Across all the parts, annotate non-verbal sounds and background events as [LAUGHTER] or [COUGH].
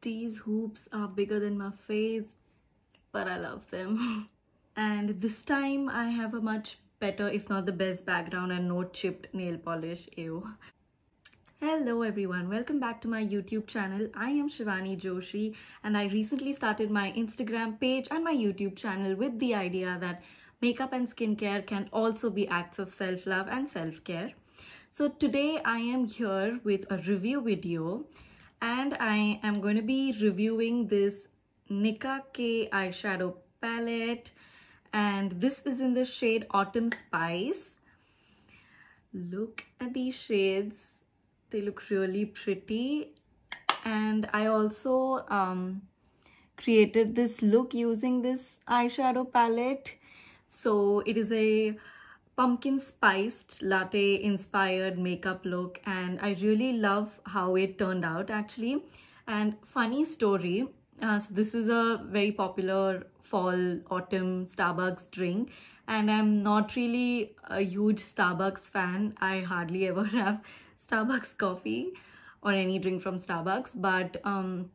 These hoops are bigger than my face, but I love them. [LAUGHS] and this time I have a much better, if not the best background and no chipped nail polish. Ew. Hello everyone, welcome back to my YouTube channel. I am Shivani Joshi and I recently started my Instagram page and my YouTube channel with the idea that makeup and skincare can also be acts of self-love and self-care. So today I am here with a review video and I am going to be reviewing this Nicka K eyeshadow palette and this is in the shade Autumn Spice. Look at these shades. They look really pretty and I also um, created this look using this eyeshadow palette. So it is a pumpkin spiced latte inspired makeup look and I really love how it turned out actually. And funny story uh, so this is a very popular fall autumn Starbucks drink and I'm not really a huge Starbucks fan. I hardly [LAUGHS] ever have Starbucks coffee or any drink from Starbucks but um,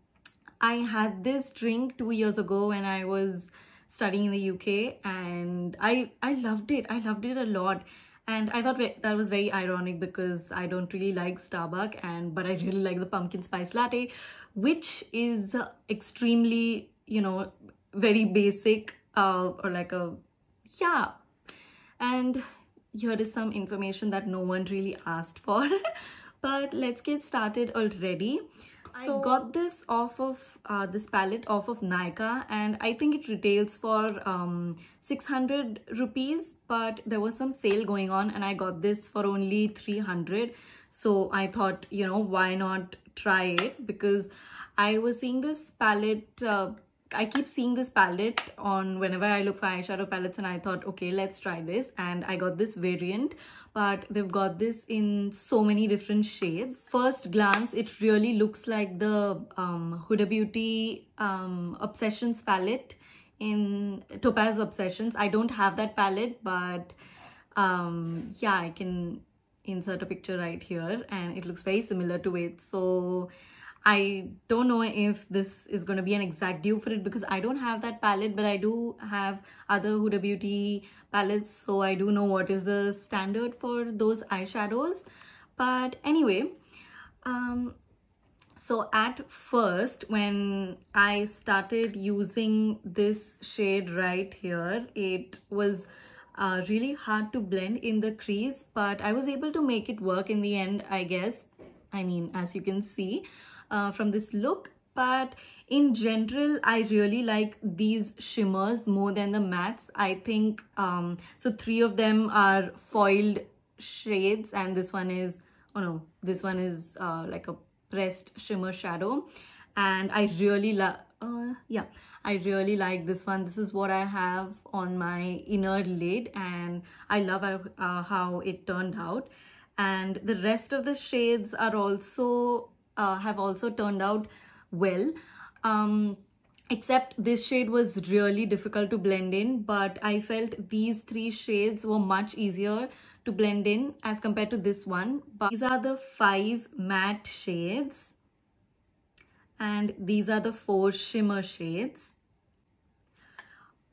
I had this drink two years ago when I was studying in the UK and I I loved it. I loved it a lot. And I thought that was very ironic because I don't really like Starbucks and but I really like the pumpkin spice latte which is extremely, you know, very basic uh, or like a yeah. And here is some information that no one really asked for. [LAUGHS] but let's get started already I got this off of uh, this palette off of Nykaa and I think it retails for um, 600 rupees but there was some sale going on and I got this for only 300 so I thought you know why not try it? Because I was seeing this palette uh, I keep seeing this palette on whenever I look for eyeshadow palettes and I thought, okay, let's try this. And I got this variant, but they've got this in so many different shades. First glance, it really looks like the um, Huda Beauty um, Obsessions palette in Topaz Obsessions. I don't have that palette, but um, yeah, I can insert a picture right here and it looks very similar to it. So I don't know if this is going to be an exact dupe for it because I don't have that palette but I do have other Huda Beauty palettes so I do know what is the standard for those eyeshadows. But anyway um so at first when I started using this shade right here it was uh, really hard to blend in the crease but I was able to make it work in the end I guess. I mean as you can see uh, from this look but in general i really like these shimmers more than the mattes. I think um so three of them are foiled shades and this one is oh no this one is uh, like a pressed shimmer shadow. And i really love uh, yeah i really like this one. This is what i have on my inner lid and i love uh, how it turned out. And the rest of the shades are also uh, have also turned out well. Um, except this shade was really difficult to blend in but I felt these three shades were much easier to blend in as compared to this one. But these are the five matte shades and these are the four shimmer shades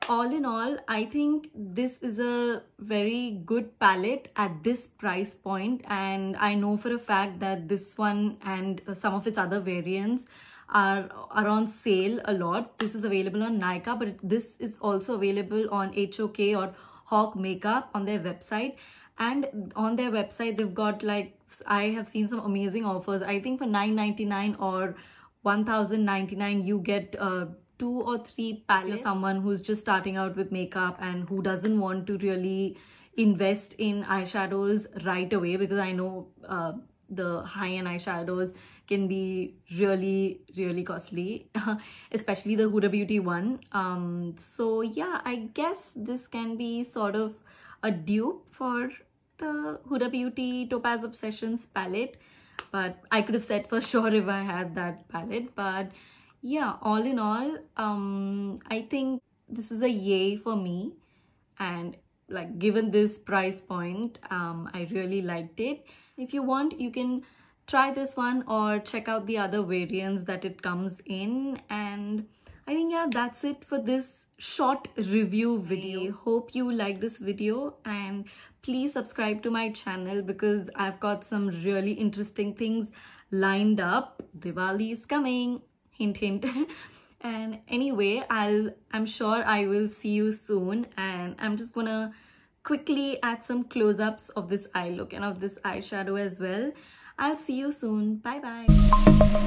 all in all i think this is a very good palette at this price point and i know for a fact that this one and uh, some of its other variants are are on sale a lot. This is available on Nykaa but this is also available on HOK or Hawk Makeup on their website. And on their website they've got like I have seen some amazing offers. I think for 9.99 or 1099 you get uh two or three palettes someone who's just starting out with makeup and who doesn't want to really invest in eyeshadows right away because I know uh, the high-end eyeshadows can be really really costly [LAUGHS] especially the Huda Beauty one. Um so yeah I guess this can be sort of a dupe for the Huda Beauty Topaz Obsessions palette but I could have said for [LAUGHS] sure if I had that palette but yeah all in all um i think this is a yay for me. And like given this price point um i really liked it. If you want you can try this one or check out the other variants that it comes in. And I think yeah that's it for this short review video. Hope you like this video. And please subscribe to my channel because I've got some really interesting things lined up. Diwali is coming hint hint [LAUGHS] and anyway I'll I'm sure I will see you soon and I'm just gonna quickly add some close-ups of this eye look and of this eyeshadow as well I'll see you soon. Bye bye.